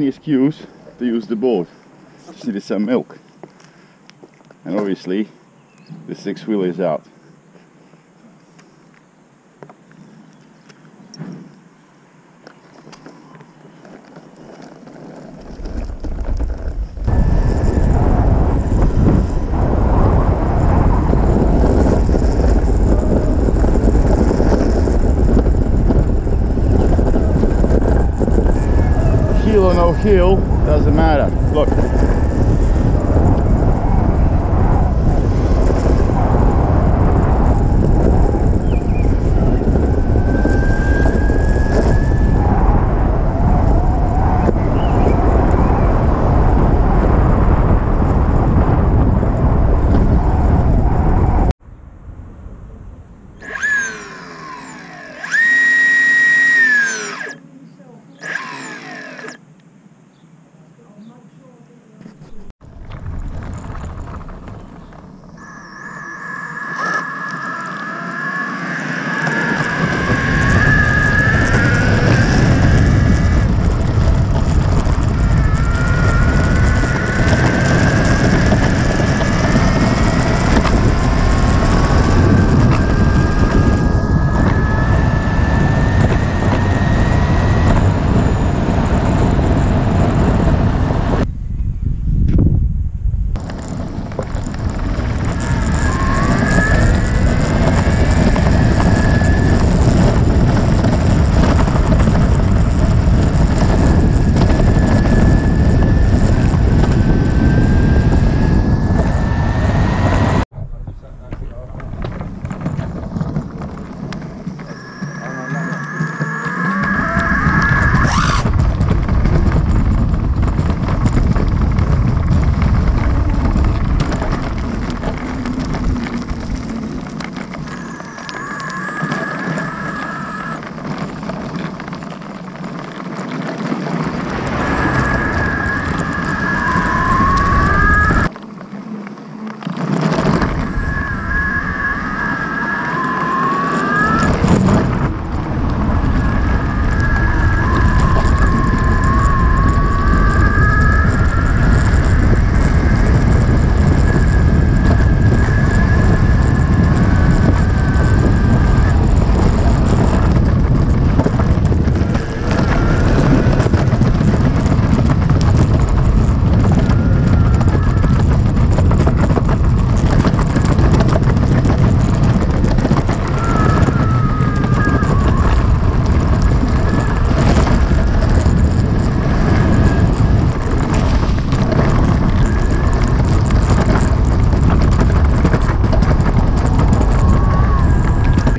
any excuse to use the boat. Just needed some milk. And obviously, the six wheeler is out. Heel, doesn't matter. Look.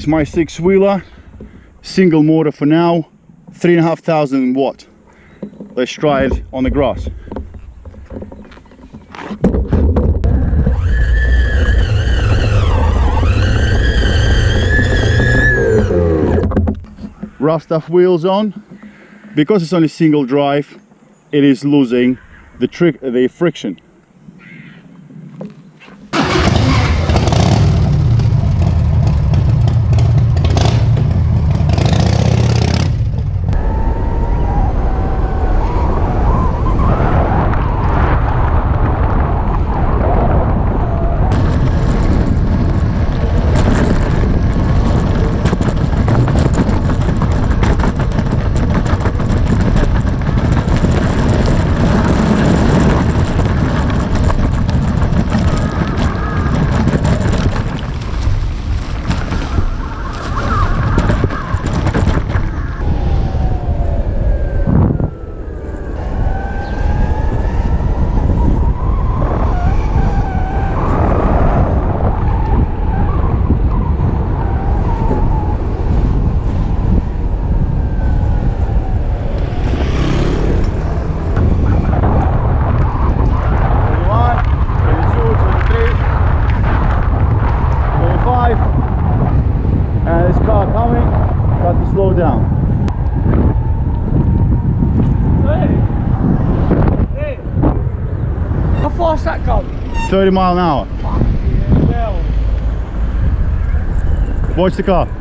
It's my six wheeler, single motor for now, three and a half thousand watt. Let's try it on the grass. Rough stuff wheels on. Because it's only single drive, it is losing the trick, the friction. 30 mile an hour. Watch the car.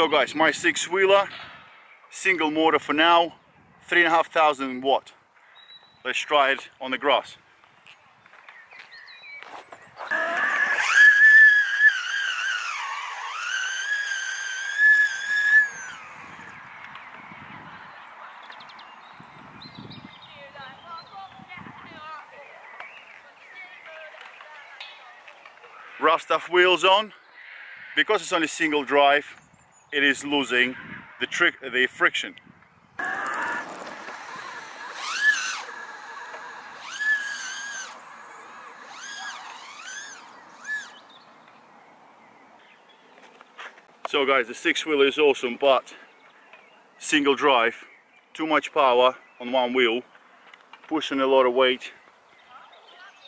So guys, my six wheeler, single motor for now, three and a half thousand watt. Let's try it on the grass. Rust off wheels on. Because it's only single drive, it is losing the trick, the friction. So guys, the six wheeler is awesome, but single drive, too much power on one wheel, pushing a lot of weight.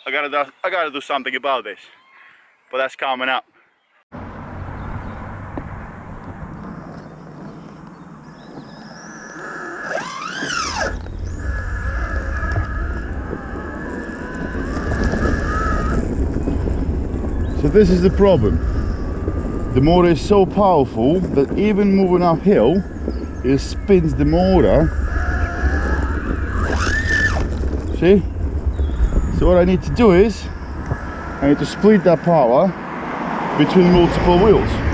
I gotta I gotta do something about this, but that's coming up. This is the problem. The motor is so powerful that even moving uphill, it spins the motor. See? So what I need to do is, I need to split that power between multiple wheels.